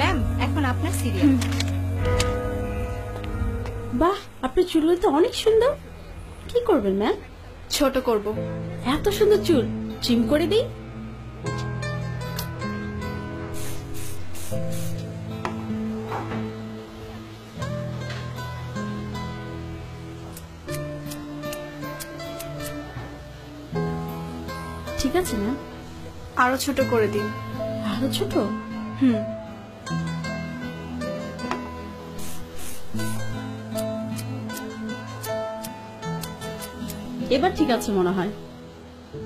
Ma'am এখন আপনার serial বাহ আপনার চুলগুলো তো অনেক সুন্দর। কি করবেন ম্যাম ছোট করব। এত সুন্দর চুল। ট্রিম করে দিই। ঠিক আছে ম্যাম আরও ছোট করে দিন। আরও ছোট? হুম। এবার ঠিক আছে মনে হয়।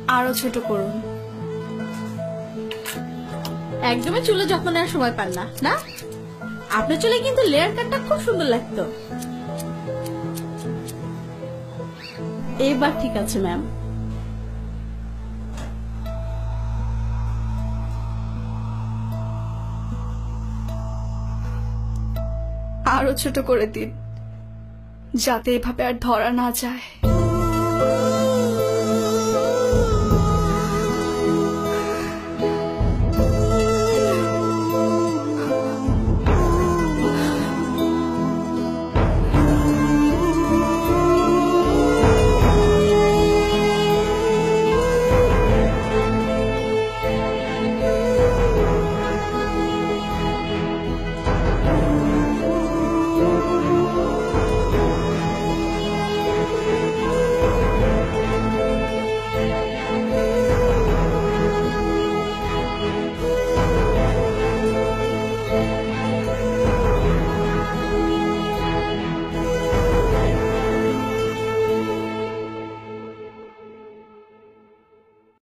আরও ছোট করুন। একদমই চুলে যত্ন নেওয়ার সময় পান না না? আপনার চুলে কিন্তু লেয়ার কাটটা খুব সুন্দর লাগতো। এবার ঠিক আছে ম্যাম আরও ছোট করে দিন যাতে এভাবে আর ধরা না যায়।